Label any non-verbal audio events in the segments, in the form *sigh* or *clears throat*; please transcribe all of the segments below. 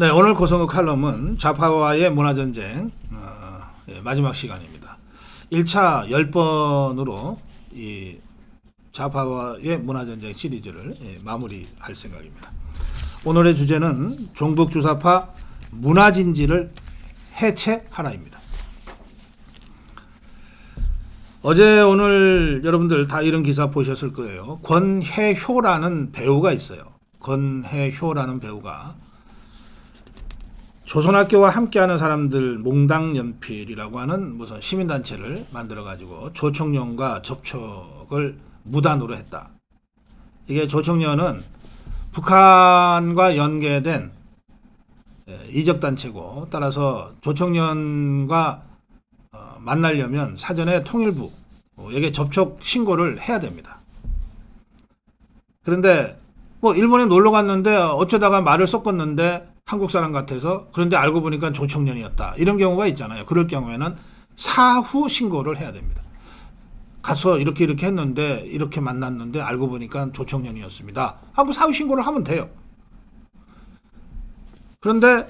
네, 오늘 고성국 칼럼은 좌파와의 문화전쟁 어, 예, 마지막 시간입니다. 1차 10번으로 이 좌파와의 문화전쟁 시리즈를 예, 마무리할 생각입니다. 오늘의 주제는 종북 주사파 문화진지를 해체하라입니다. 어제 오늘 여러분들 다 이런 기사 보셨을 거예요. 권혜효라는 배우가 있어요. 권혜효라는 배우가 조선학교와 함께하는 사람들 몽당연필이라고 하는 무슨 시민단체를 만들어가지고 조총련과 접촉을 무단으로 했다. 이게 조총련은 북한과 연계된 예, 이적단체고 따라서 조총련과 어, 만나려면 사전에 통일부에게 접촉 신고를 해야 됩니다. 그런데 뭐 일본에 놀러 갔는데 어쩌다가 말을 섞었는데 한국 사람 같아서 그런데 알고 보니까 조청년이었다. 이런 경우가 있잖아요. 그럴 경우에는 사후 신고를 해야 됩니다. 가서 이렇게 이렇게 했는데 이렇게 만났는데 알고 보니까 조청년이었습니다. 하고 사후 신고를 하면 돼요. 그런데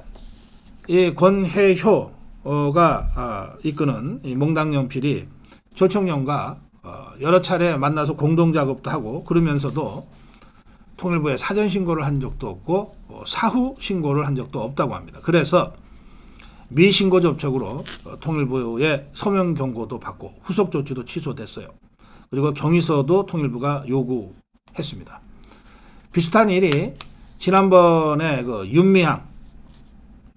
이 권혜효가 아, 이끄는 이 몽당연필이 조청년과 어, 여러 차례 만나서 공동 작업도 하고 그러면서도 통일부에 사전 신고를 한 적도 없고 어, 사후 신고를 한 적도 없다고 합니다. 그래서 미신고 접촉으로 어, 통일부의 서명 경고도 받고 후속 조치도 취소됐어요. 그리고 경위서도 통일부가 요구했습니다. 비슷한 일이 지난번에 그 윤미향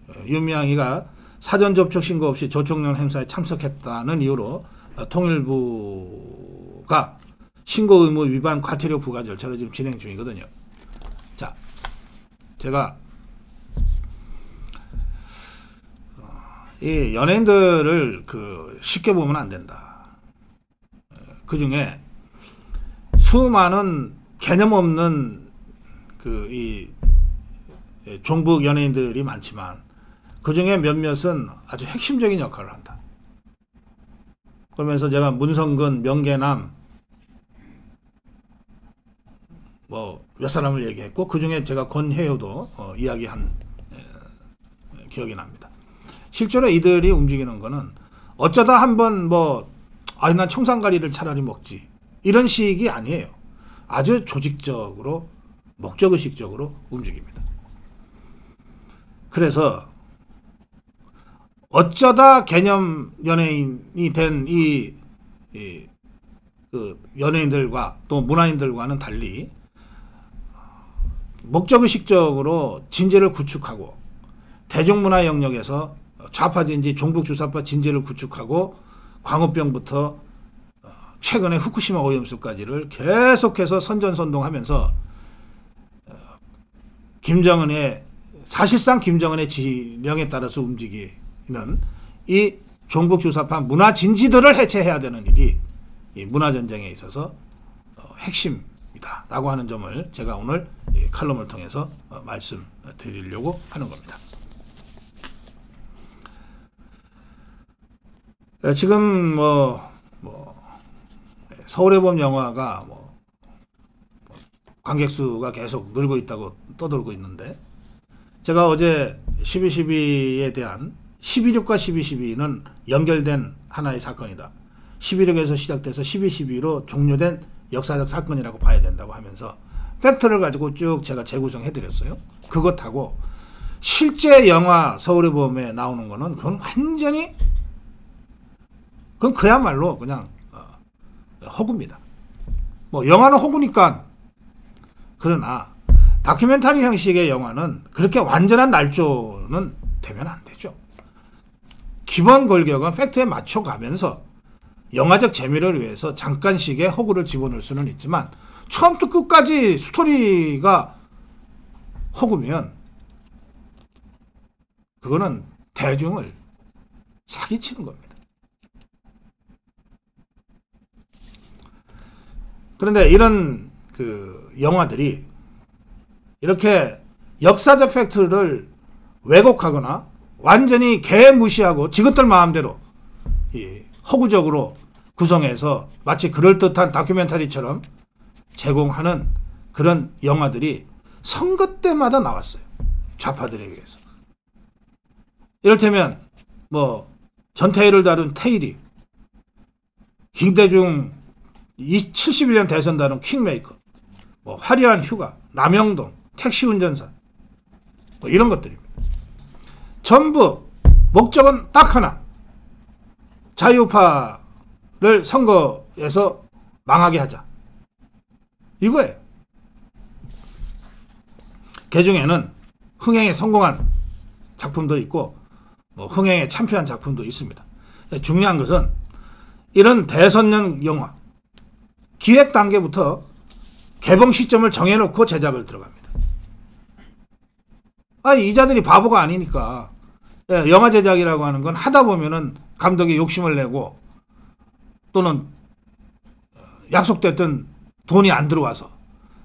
어, 윤미향이가 사전 접촉 신고 없이 조총련 행사에 참석했다는 이유로 통일부가 신고 의무 위반 과태료 부과 절차를 지금 진행 중이거든요. 자, 제가 이 연예인들을 그 쉽게 보면 안 된다. 그 중에 수많은 개념 없는 그 이 종북 연예인들이 많지만 그 중에 몇몇은 아주 핵심적인 역할을 한다. 그러면서 제가 문성근, 명계남, 뭐 몇 사람을 얘기했고 그 중에 제가 권혜효도 어, 이야기한 에, 기억이 납니다. 실제로 이들이 움직이는 거는 어쩌다 한번 뭐 아니 난 청산가리를 차라리 먹지 이런 식이 아니에요. 아주 조직적으로 목적의식적으로 움직입니다. 그래서 어쩌다 개념 연예인이 된이 이, 그 연예인들과 또 문화인들과는 달리 목적의식적으로 진지를 구축하고 대중문화 영역에서 좌파 진지 종북 주사파 진지를 구축하고 광우병부터 어, 최근에 후쿠시마 오염수까지를 계속해서 선전선동하면서 어, 김정은의 사실상 김정은의 지령에 따라서 움직이는 이 종북 주사파 문화 진지들을 해체해야 되는 일이 이 문화 전쟁에 있어서 어, 핵심 있다라고 하는 점을 제가 오늘 칼럼을 통해서 어, 말씀드리려고 하는 겁니다. 네, 지금 뭐, 뭐 서울의 봄 영화가 뭐, 뭐 관객 수가 계속 늘고 있다고 떠돌고 있는데 제가 어제 12.12에 대한 11.6과 12.12는 연결된 하나의 사건이다. 11.6에서 시작돼서 12.12로 종료된 역사적 사건이라고 봐야 된다고 하면서 팩트를 가지고 쭉 제가 재구성해 드렸어요. 그것하고 실제 영화 서울의 봄에 나오는 거는 그건 완전히 그건 그야말로 그냥 어, 허구입니다. 뭐 영화는 허구니까 그러나 다큐멘터리 형식의 영화는 그렇게 완전한 날조는 되면 안 되죠. 기본 골격은 팩트에 맞춰가면서 영화적 재미를 위해서 잠깐씩의 허구를 집어넣을 수는 있지만 처음부터 끝까지 스토리가 허구면 그거는 대중을 사기치는 겁니다. 그런데 이런 그 영화들이 이렇게 역사적 팩트를 왜곡하거나 완전히 개무시하고 지긋들 마음대로 허구적으로 구성해서 마치 그럴듯한 다큐멘터리처럼 제공하는 그런 영화들이 선거 때마다 나왔어요. 좌파들에 의해서. 이를테면 뭐 전태일을 다룬 태일이 김대중 71년 대선 다룬 킹메이커 뭐 화려한 휴가 남영동 택시 운전사 뭐 이런 것들입니다. 전부 목적은 딱 하나 자유파를 선거에서 망하게 하자 이거예요. 그 중에는 흥행에 성공한 작품도 있고 뭐 흥행에 참패한 작품도 있습니다. 중요한 것은 이런 대선령 영화 기획 단계부터 개봉 시점을 정해놓고 제작을 들어갑니다. 아, 이자들이 바보가 아니니까 예, 영화 제작이라고 하는 건 하다 보면은 감독이 욕심을 내고 또는 약속됐던 돈이 안 들어와서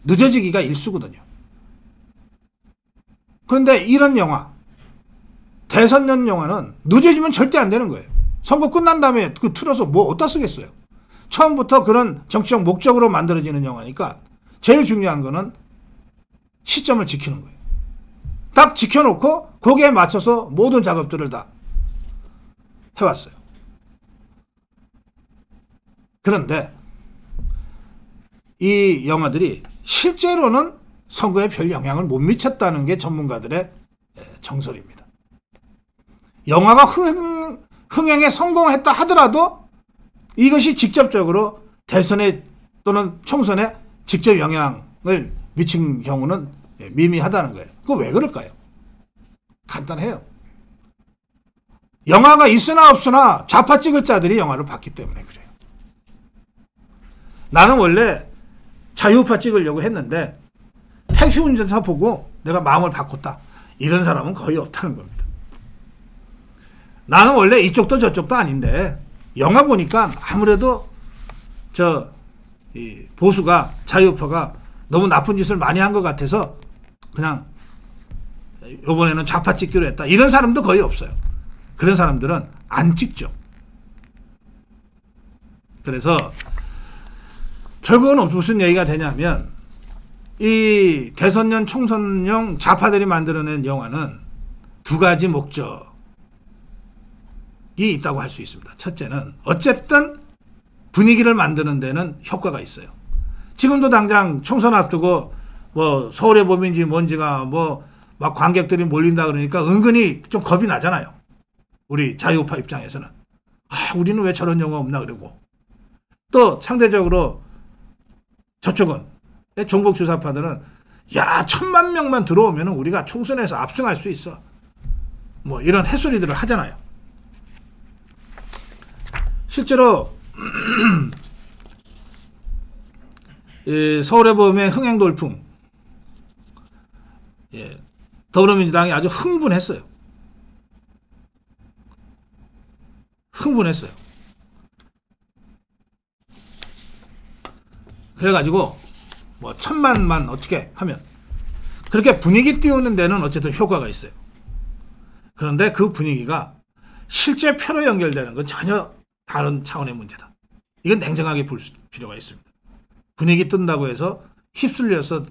늦어지기가 일수거든요. 그런데 이런 영화 대선년 영화는 늦어지면 절대 안 되는 거예요. 선거 끝난 다음에 그 틀어서 뭐 어디다 쓰겠어요. 처음부터 그런 정치적 목적으로 만들어지는 영화니까 제일 중요한 거는 시점을 지키는 거예요. 딱 지켜놓고 거기에 맞춰서 모든 작업들을 다 해왔어요. 그런데 이 영화들이 실제로는 선거에 별 영향을 못 미쳤다는 게 전문가들의 정설입니다. 영화가 흥, 흥행에 성공했다 하더라도 이것이 직접적으로 대선에 또는 총선에 직접 영향을 미친 경우는 미미하다는 거예요. 그거 왜 그럴까요? 간단해요. 영화가 있으나 없으나 좌파 찍을 자들이 영화를 봤기 때문에 그래요. 나는 원래 자유파 찍으려고 했는데 택시 운전사 보고 내가 마음을 바꿨다. 이런 사람은 거의 없다는 겁니다. 나는 원래 이쪽도 저쪽도 아닌데 영화 보니까 아무래도 저 보수가 자유파가 너무 나쁜 짓을 많이 한 것 같아서 그냥 이번에는 좌파 찍기로 했다. 이런 사람도 거의 없어요. 그런 사람들은 안 찍죠. 그래서 결국은 무슨 얘기가 되냐면 이 대선년 총선용 좌파들이 만들어낸 영화는 두 가지 목적이 있다고 할 수 있습니다. 첫째는 어쨌든 분위기를 만드는 데는 효과가 있어요. 지금도 당장 총선 앞두고 뭐 서울의 봄인지 뭔지가 뭐 막 관객들이 몰린다 그러니까 은근히 좀 겁이 나잖아요. 우리 자유파 입장에서는 아 우리는 왜 저런 영화 없나 그러고 또 상대적으로 저쪽은 종북 주사파들은 야 천만 명만 들어오면 우리가 총선에서 압승할 수 있어. 뭐 이런 햇소리들을 하잖아요. 실제로 *clears throat* 서울의 봄의 흥행 돌풍 예, 더불어민주당이 아주 흥분했어요. 흥분했어요. 그래가지고 뭐 천만만 어떻게 하면 그렇게 분위기 띄우는 데는 어쨌든 효과가 있어요. 그런데 그 분위기가 실제 표로 연결되는 건 전혀 다른 차원의 문제다. 이건 냉정하게 볼 필요가 있습니다. 분위기 뜬다고 해서 휩쓸려서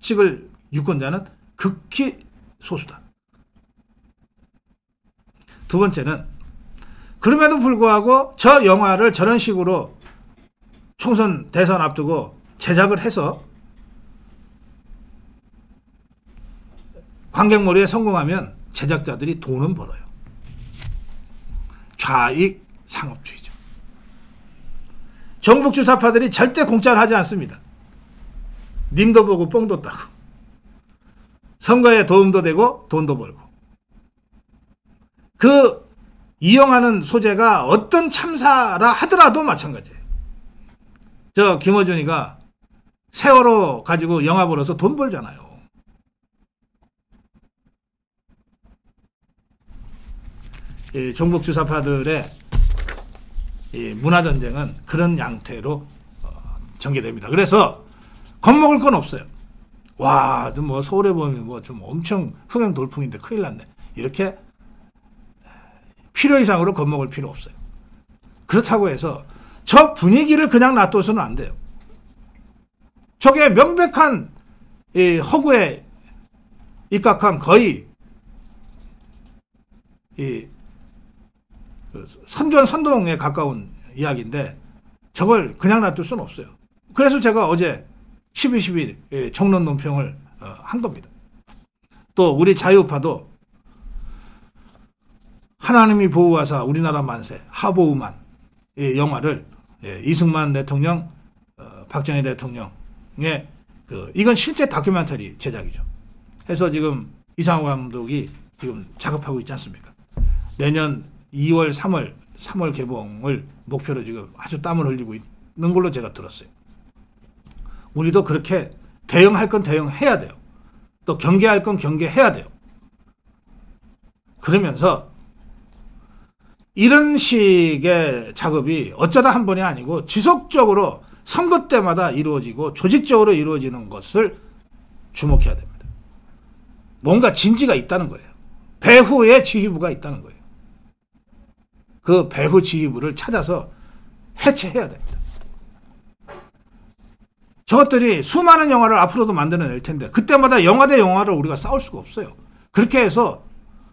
찍을 유권자는 극히 소수다. 두 번째는 그럼에도 불구하고 저 영화를 저런 식으로 총선 대선 앞두고 제작을 해서 관객몰이에 성공하면 제작자들이 돈은 벌어요. 좌익 상업주의죠. 정북 주사파들이 절대 공짜를 하지 않습니다. 님도 보고 뽕도 따고 선거에 도움도 되고 돈도 벌고 그 이용하는 소재가 어떤 참사라 하더라도 마찬가지예요. 저 김어준이가 세월호 가지고 영화 벌어서 돈 벌잖아요. 이 종북 주사파들의 이 문화 전쟁은 그런 양태로 어, 전개됩니다. 그래서 겁먹을 건 없어요. 와, 뭐 서울에 보면 뭐 좀 엄청 흥행 돌풍인데 큰일 났네. 이렇게 필요 이상으로 겁먹을 필요 없어요. 그렇다고 해서 저 분위기를 그냥 놔둬서는 안 돼요. 저게 명백한 이 허구에 입각한 거의 이그 선전 선동에 가까운 이야기인데 저걸 그냥 놔둘 수는 없어요. 그래서 제가 어제 12.12 정론 논평을 어, 한 겁니다. 또 우리 자유파도 하나님이 보호하사 우리나라 만세 하보우만 영화를 예, 이승만 대통령 어, 박정희 대통령의 그 이건 실제 다큐멘터리 제작이죠. 해서 지금 이상호 감독이 지금 작업하고 있지 않습니까? 내년 2월, 3월, 3월 개봉을 목표로 지금 아주 땀을 흘리고 있는 걸로 제가 들었어요. 우리도 그렇게 대응할 건 대응해야 돼요. 또 경계할 건 경계해야 돼요. 그러면서 이런 식의 작업이 어쩌다 한 번이 아니고 지속적으로 선거 때마다 이루어지고 조직적으로 이루어지는 것을 주목해야 됩니다. 뭔가 진지가 있다는 거예요. 배후에 지휘부가 있다는 거예요. 그 배후 지휘부를 찾아서 해체해야 됩니다. 저것들이 수많은 영화를 앞으로도 만들어낼 텐데 그때마다 영화 대 영화를 우리가 싸울 수가 없어요. 그렇게 해서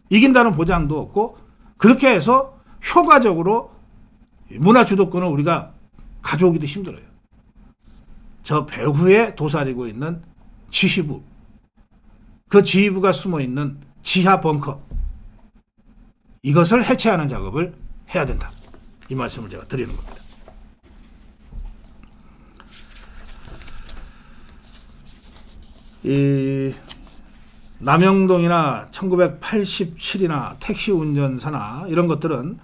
이긴다는 보장도 없고 그렇게 해서 효과적으로 문화 주도권을 우리가 가져오기도 힘들어요. 저 배후에 도사리고 있는 지휘부, 그 지휘부가 숨어 있는 지하 벙커, 이것을 해체하는 작업을 해야 된다. 이 말씀을 제가 드리는 겁니다. 이 남영동이나 1987이나 택시 운전사나 이런 것들은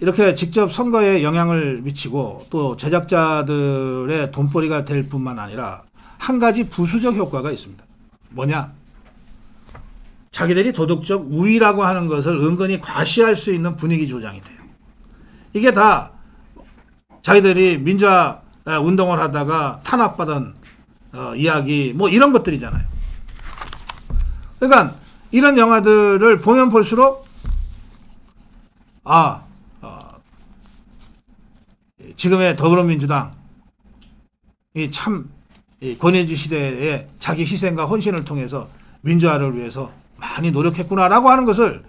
이렇게 직접 선거에 영향을 미치고 또 제작자들의 돈벌이가 될 뿐만 아니라 한 가지 부수적 효과가 있습니다. 뭐냐? 자기들이 도덕적 우위라고 하는 것을 은근히 과시할 수 있는 분위기 조장이 돼요. 이게 다 자기들이 민주화 운동을 하다가 탄압받은 어, 이야기 뭐 이런 것들이잖아요. 그러니까 이런 영화들을 보면 볼수록 아 어, 지금의 더불어민주당이 참 권위주 시대에 자기 희생과 헌신을 통해서 민주화를 위해서 많이 노력했구나라고 하는 것을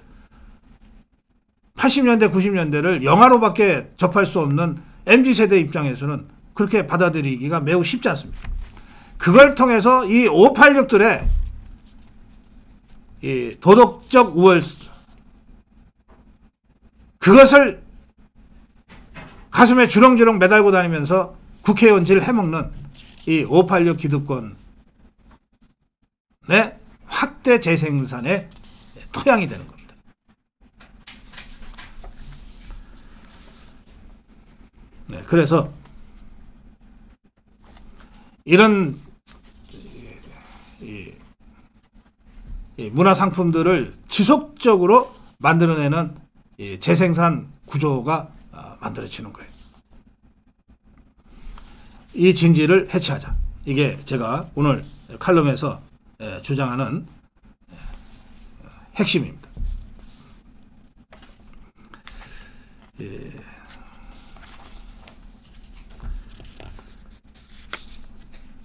80년대 90년대를 영화로밖에 접할 수 없는 MZ 세대 입장에서는 그렇게 받아들이기가 매우 쉽지 않습니다. 그걸 통해서 이 586들의 이 도덕적 우월 그것을 가슴에 주렁주렁 매달고 다니면서 국회의원질 해먹는 이 586 기득권의 확대 재생산의 토양이 되는 겁니다. 네, 그래서 이런 이, 이 문화 상품들을 지속적으로 만들어내는 재생산 구조가 아, 만들어지는 거예요. 이 진지를 해체하자. 이게 제가 오늘 칼럼에서 주장하는 핵심입니다.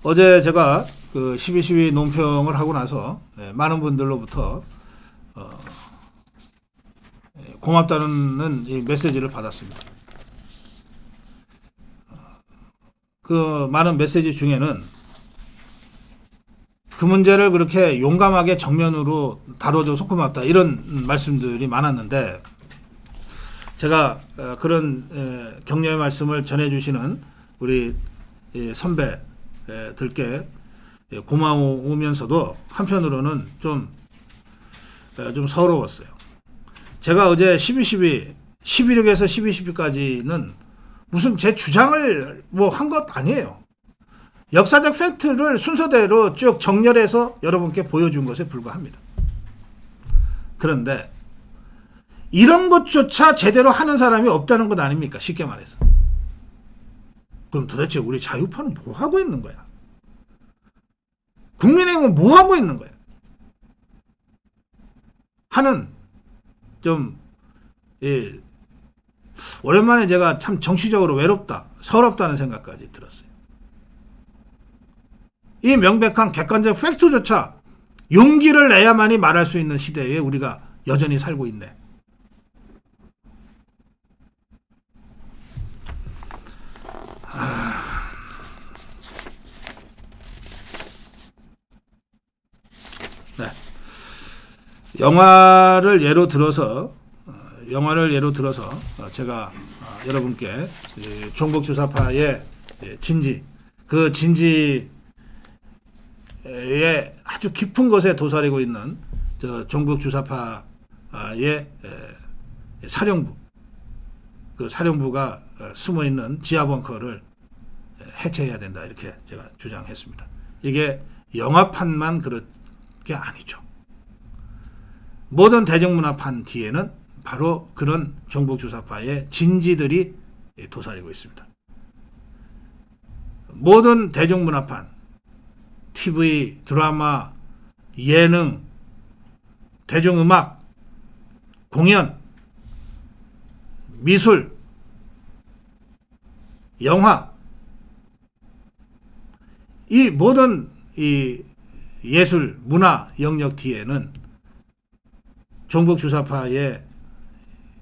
어제 제가 그12.12 논평을 하고 나서 예, 많은 분들로부터 어, 예, 고맙다는 이 메시지를 받았습니다. 그 많은 메시지 중에는 그 문제를 그렇게 용감하게 정면으로 다뤄줘서 고맙다 이런 말씀들이 많았는데 제가 어, 그런 격려의 말씀을 전해주시는 우리 선배 예, 들게 예, 고마우면서도 한편으로는 좀, 예, 좀 서러웠어요. 제가 어제 12.12, 11.6에서 12.12까지는 무슨 제 주장을 뭐 한 것 아니에요. 역사적 팩트를 순서대로 쭉 정렬해서 여러분께 보여준 것에 불과합니다. 그런데 이런 것조차 제대로 하는 사람이 없다는 것 아닙니까? 쉽게 말해서. 그럼 도대체 우리 자유파는 뭐 하고 있는 거야? 국민의힘은 뭐 하고 있는 거야? 하는 좀 예, 오랜만에 제가 참 정치적으로 외롭다, 서럽다는 생각까지 들었어요. 이 명백한 객관적 팩트조차 용기를 내야만이 말할 수 있는 시대에 우리가 여전히 살고 있네. 네. 영화를 예로 들어서 어, 영화를 예로 들어서 어, 제가 어, 여러분께 이 종북주사파의 예, 진지 그 진지의 아주 깊은 곳에 도사리고 있는 저 종북주사파의 에, 사령부 그 사령부가 어, 숨어 있는 지하 벙커를 해체해야 된다 이렇게 제가 주장했습니다. 이게 영화판만 그럴 게 아니죠. 모든 대중문화판 뒤에는 바로 그런 종북주사파의 진지들이 도사리고 있습니다. 모든 대중문화판, TV, 드라마, 예능, 대중음악, 공연, 미술, 영화, 이 모든 이 예술, 문화 영역 뒤에는 종북 주사파의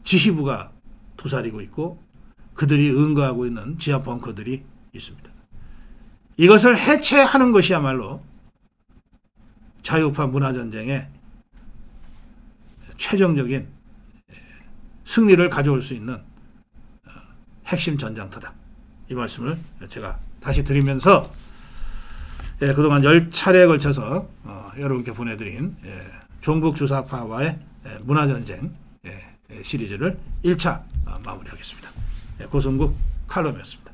지휘부가 도사리고 있고 그들이 응거하고 있는 지하 벙커들이 있습니다. 이것을 해체하는 것이야말로 자유파 문화전쟁의 최종적인 승리를 가져올 수 있는 어, 핵심 전장터다. 이 말씀을 제가 다시 드리면서 예, 그동안 열 차례에 걸쳐서 어, 여러분께 보내드린 예, 종북 주사파와의 예, 문화전쟁 예, 예, 시리즈를 1차 어, 마무리하겠습니다. 예, 고성국 칼럼이었습니다.